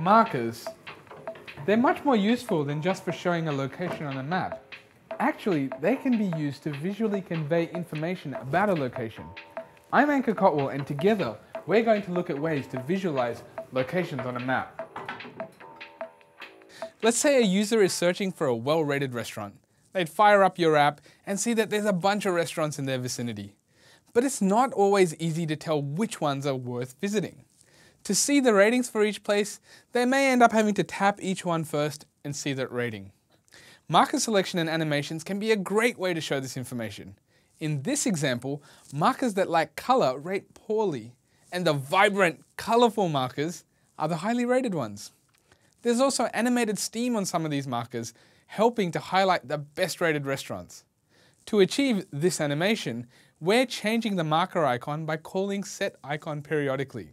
Markers. They're much more useful than just for showing a location on a map. Actually, they can be used to visually convey information about a location. I'm Ankur Kotwal and together we're going to look at ways to visualize locations on a map. Let's say a user is searching for a well-rated restaurant. They'd fire up your app and see that there's a bunch of restaurants in their vicinity. But it's not always easy to tell which ones are worth visiting. To see the ratings for each place, they may end up having to tap each one first and see that rating. Marker selection and animations can be a great way to show this information. In this example, markers that lack color rate poorly, and the vibrant, colorful markers are the highly rated ones. There's also animated steam on some of these markers, helping to highlight the best rated restaurants. To achieve this animation, we're changing the marker icon by calling set icon periodically.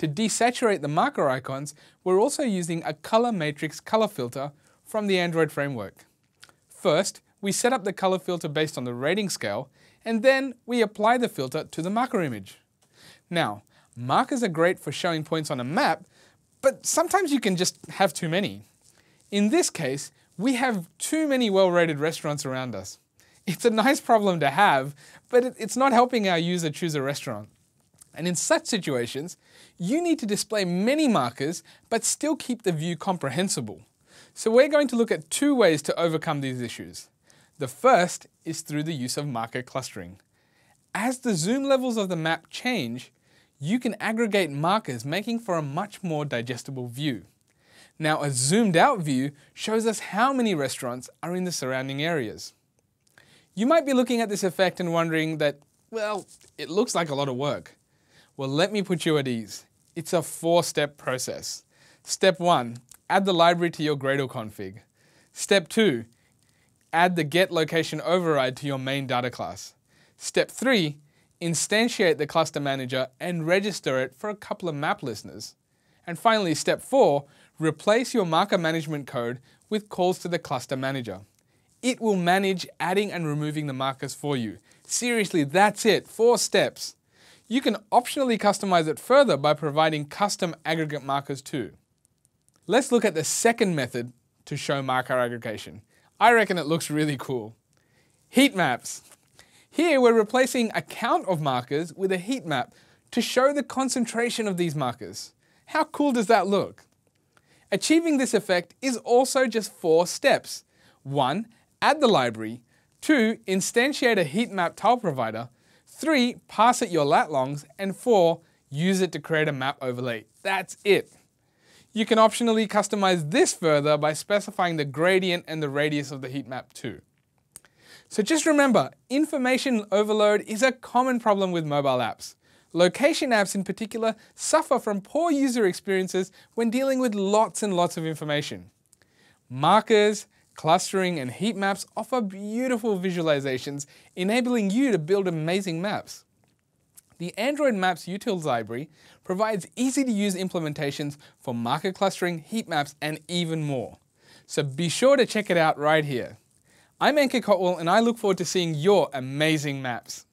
To desaturate the marker icons, we're also using a color matrix color filter from the Android framework. First, we set up the color filter based on the rating scale, and then we apply the filter to the marker image. Now, markers are great for showing points on a map, but sometimes you can just have too many. In this case, we have too many well-rated restaurants around us. It's a nice problem to have, but it's not helping our user choose a restaurant. And in such situations, you need to display many markers but still keep the view comprehensible. So we're going to look at two ways to overcome these issues. The first is through the use of marker clustering. As the zoom levels of the map change, you can aggregate markers making for a much more digestible view. Now a zoomed out view shows us how many restaurants are in the surrounding areas. You might be looking at this effect and wondering that, well, it looks like a lot of work. Well, let me put you at ease. It's a four-step process. Step one, add the library to your Gradle config. Step two, add the get location override to your main data class. Step three, instantiate the cluster manager and register it for a couple of map listeners. And finally, step four, replace your marker management code with calls to the cluster manager. It will manage adding and removing the markers for you. Seriously, that's it, four steps. You can optionally customize it further by providing custom aggregate markers too. Let's look at the second method to show marker aggregation. I reckon it looks really cool. Heat maps. Here we're replacing a count of markers with a heat map to show the concentration of these markers. How cool does that look? Achieving this effect is also just four steps. One, add the library. Two, instantiate a heat map tile provider. Three, pass it your lat longs. And four, use it to create a map overlay. That's it. You can optionally customize this further by specifying the gradient and the radius of the heat map too. So just remember, information overload is a common problem with mobile apps. Location apps in particular suffer from poor user experiences when dealing with lots and lots of information. Markers, clustering, and heat maps offer beautiful visualizations, enabling you to build amazing maps. The Android Maps Utils library provides easy to use implementations for marker clustering, heat maps, and even more. So be sure to check it out right here. I'm Ankur Kotwal and I look forward to seeing your amazing maps.